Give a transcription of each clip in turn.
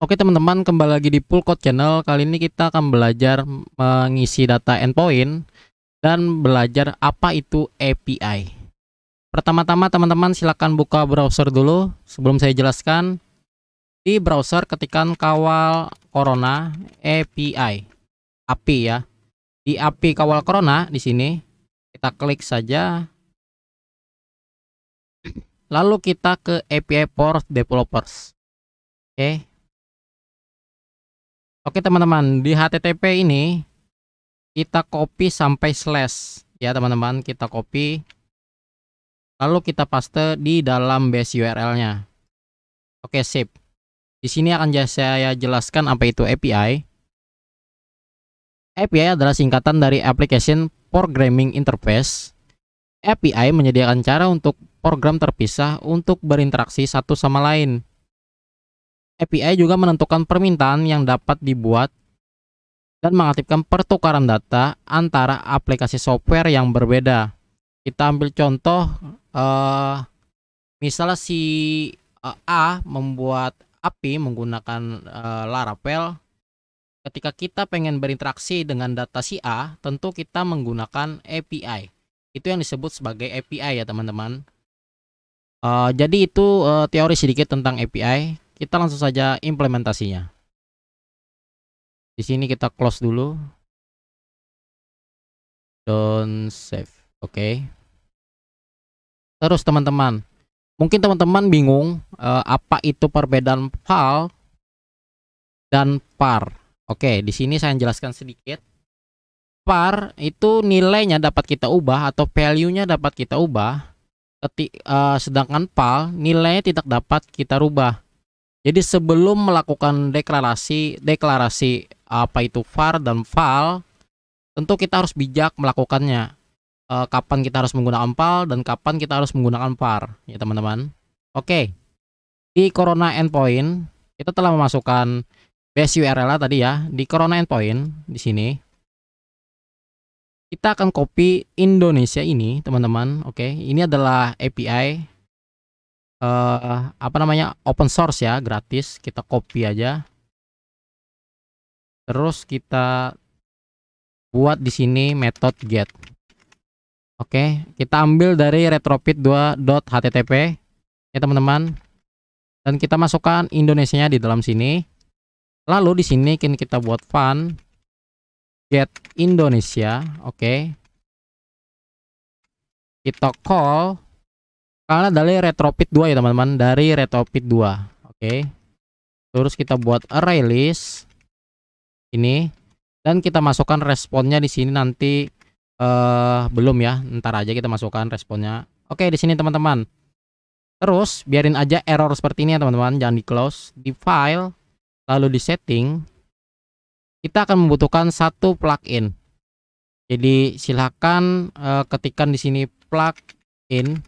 Oke teman-teman, kembali lagi di Full Code Channel. Kali ini kita akan belajar mengisi data endpoint dan belajar apa itu API. Pertama-tama teman-teman silakan buka browser dulu sebelum saya jelaskan. Di browser ketikan kawal corona API. API ya. Di API kawal corona di sini kita klik saja. Lalu kita ke API for developers. Oke, Oke teman-teman, di HTTP ini kita copy sampai slash ya teman-teman, kita copy lalu kita paste di dalam base URL-nya. Oke, sip. Di sini akan saya jelaskan apa itu API. API adalah singkatan dari Application Programming Interface. API menyediakan cara untuk program terpisah untuk berinteraksi satu sama lain. API juga menentukan permintaan yang dapat dibuat dan mengaktifkan pertukaran data antara aplikasi software yang berbeda. Kita ambil contoh, uh, misalnya si uh, A membuat API menggunakan uh, Laravel. Ketika kita pengen berinteraksi dengan data si A, tentu kita menggunakan API. Itu yang disebut sebagai API ya teman-teman. Uh, jadi itu uh, teori sedikit tentang API. Kita langsung saja implementasinya. Di sini kita close dulu. Don't save. Oke. Okay. Terus teman-teman, mungkin teman-teman bingung uh, apa itu perbedaan file dan par. Oke, di sini saya jelaskan sedikit. Par itu nilainya dapat kita ubah atau value-nya dapat kita ubah. Ketik, uh, sedangkan file nilainya tidak dapat kita rubah. Jadi sebelum melakukan deklarasi deklarasi apa itu var dan val, tentu kita harus bijak melakukannya. E, kapan kita harus menggunakan val dan kapan kita harus menggunakan var, ya teman-teman. Oke. Di Corona endpoint kita telah memasukkan base URL tadi ya di Corona endpoint di sini. Kita akan copy Indonesia ini, teman-teman. Oke, ini adalah API uh, apa namanya open source ya gratis. Kita copy aja. Terus kita buat di sini method get oke? Kita ambil dari retrofit 2.http ya teman-teman. Dan kita masukkan Indonesia di dalam sini lalu di sini kita buat fun get Indonesia oke kita call karena dari retrofit 2 ya teman-teman, dari retrofit 2. Oke. Okay. Terus kita buat array list ini dan kita masukkan responnya di sini nanti uh, belum ya, ntar aja kita masukkan responnya. Oke, okay, di sini teman-teman. Terus biarin aja error seperti ini ya teman-teman, jangan di close, di file, lalu di setting. Kita akan membutuhkan satu plugin. Jadi silahkan uh, ketikkan di sini plugin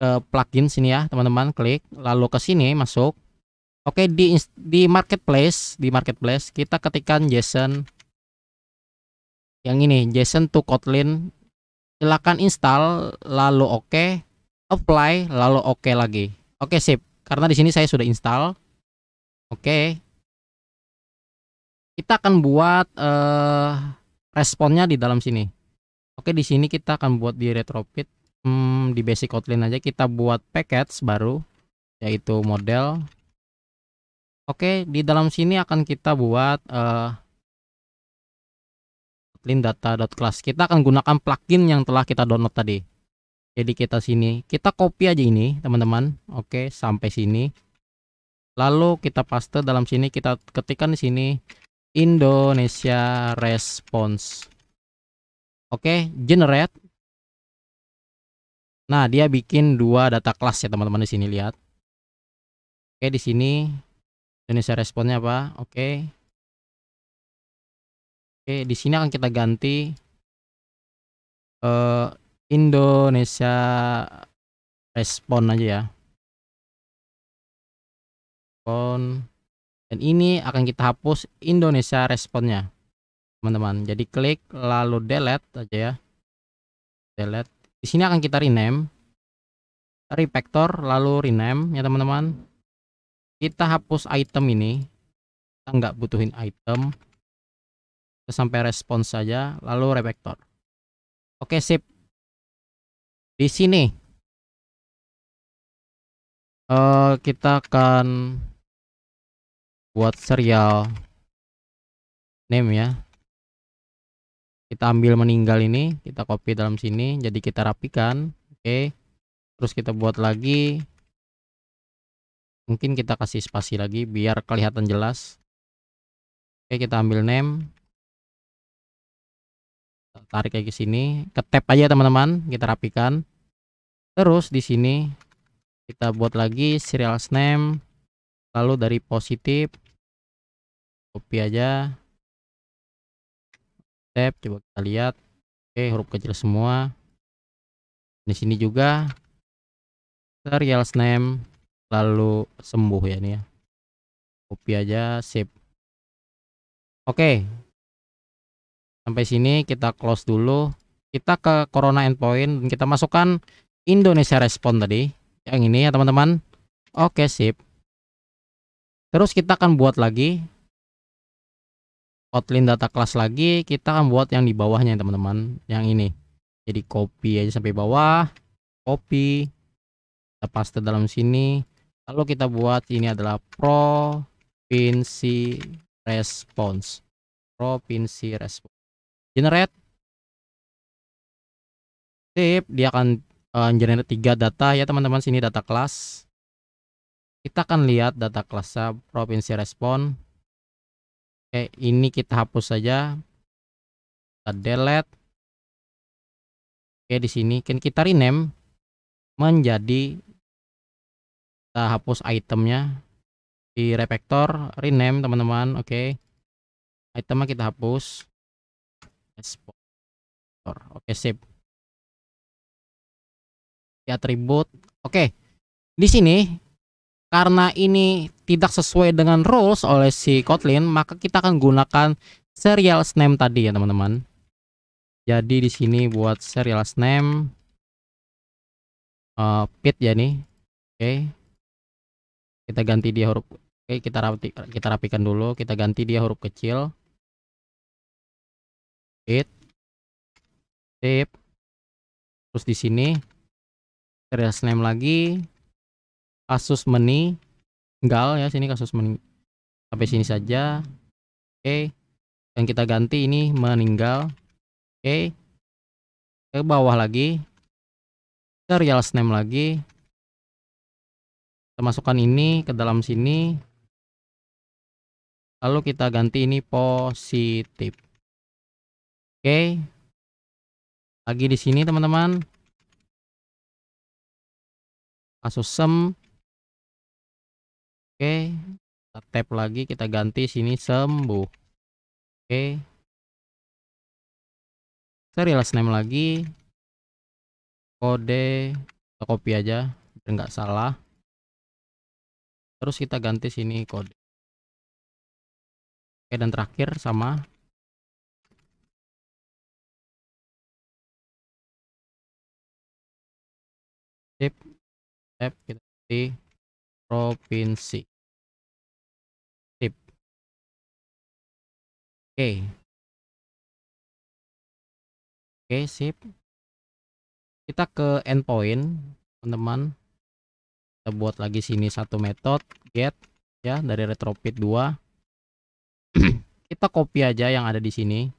ke plugin sini ya teman-teman klik. Lalu ke sini masuk. Oke di di marketplace di marketplace kita ketikkan JSON yang ini JSON to Kotlin. Silakan install lalu oke. Okay, apply lalu oke okay lagi. Oke sip. Karena di sini saya sudah install oke. Okay. kita akan buat uh, responnya di dalam sini. Oke di sini kita akan buat di retrofit. Hmm, di basic Kotlin aja kita buat package baru yaitu model. Oke di dalam sini akan kita buat uh, Kotlin data.class kita akan gunakan plugin yang telah kita download tadi. Jadi kita sini kita copy aja ini teman-teman. Oke sampai sini lalu kita paste dalam sini kita ketikkan di sini Indonesia response oke generate Nah, dia bikin dua data kelas ya teman-teman di sini lihat. Oke, di sini Indonesia responnya apa? Oke. Oke, di sini akan kita ganti uh, Indonesia respon aja ya. Respon dan ini akan kita hapus Indonesia responnya. teman-teman. Jadi klik lalu delete aja ya. Delete. Di sini akan kita rename. Refactor lalu rename ya teman-teman. Kita hapus item ini. Kita nggak butuhin item. Kita sampai respons saja lalu refactor oke sip. Di sini uh, kita akan buat serial name ya. Kita ambil meninggal ini kita copy dalam sini jadi kita rapikan oke. Terus kita buat lagi. Mungkin kita kasih spasi lagi biar kelihatan jelas. Oke kita ambil name. Tarik kayak ke sini. Ke tab aja teman-teman. Kita rapikan. Terus di sini kita buat lagi serial name lalu dari positif copy aja. Tab coba kita lihat. Oke huruf kecil semua. Di sini juga. Serial name lalu sembuh ya ini ya. Copy aja save oke. Sampai sini kita close dulu. Kita ke corona endpoint dan kita masukkan Indonesia respon tadi. Yang ini ya teman-teman. Oke sip terus kita akan buat lagi Kotlin data class lagi kita akan buat yang di bawahnya teman-teman. Yang ini. Jadi copy aja sampai bawah. Copy. Kita paste dalam sini. Lalu kita buat ini adalah provinsi response. Provinsi response. Generate. Sip. Dia akan uh, generate tiga data ya teman-teman. Sini data class kita akan lihat data kelasnya provinsi respon. Oke, ini kita hapus saja. Kita delete. Oke, di sini kan kita rename menjadi kita hapus itemnya di refactor rename teman-teman. Oke itemnya kita hapus. Oke sip. Di atribut. Oke di sini karena ini tidak sesuai dengan rules oleh si Kotlin, maka kita akan gunakan serial name tadi ya teman-teman. Jadi di sini buat serial name uh, pit ya nih. Oke. Okay. Kita ganti dia huruf Oke, okay, kita rapi, kita rapikan dulu, kita ganti dia huruf kecil. Pit. Sip. Terus di sini serial name lagi kasus meninggal ya sini kasus mening sampai sini saja. Oke. Okay. dan kita ganti ini meninggal. Oke. Okay. ke bawah lagi. Serial name lagi. Kita masukkan ini ke dalam sini. Lalu kita ganti ini positif. Oke. Okay. lagi di sini teman-teman. Kasus sem Oke, kita tap lagi, kita ganti sini sembuh. Oke. Serial name lagi. Kode kita copy aja biar nggak salah. Terus kita ganti sini kode. Oke, dan terakhir sama Sip. Tap kita ganti provinsi. Oke. Oke, sip. Kita ke endpoint, teman-teman. Kita buat lagi sini satu metode get ya dari retrofit 2. kita copy aja yang ada di sini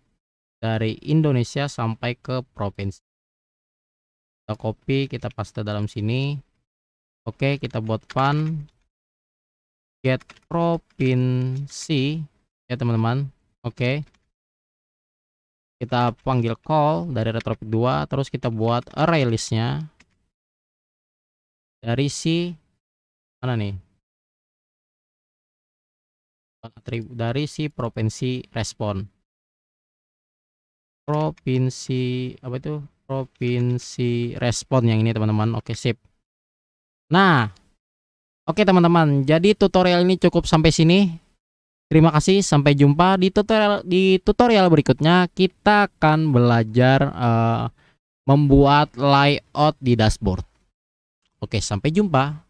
dari Indonesia sampai ke provinsi. Kita copy, kita paste dalam sini. Oke, kita buat fun get provinsi ya teman-teman Oke. Kita panggil call dari retrofit 2 terus kita buat array listnya dari si mana nih? dari si provinsi respon. Provinsi apa itu? Provinsi respon yang ini teman-teman. Oke, sip. Nah, oke teman-teman. Jadi tutorial ini cukup sampai sini Terima kasih, sampai jumpa di tutorial di tutorial berikutnya. Kita akan belajar uh, membuat layout di dashboard. Oke, sampai jumpa.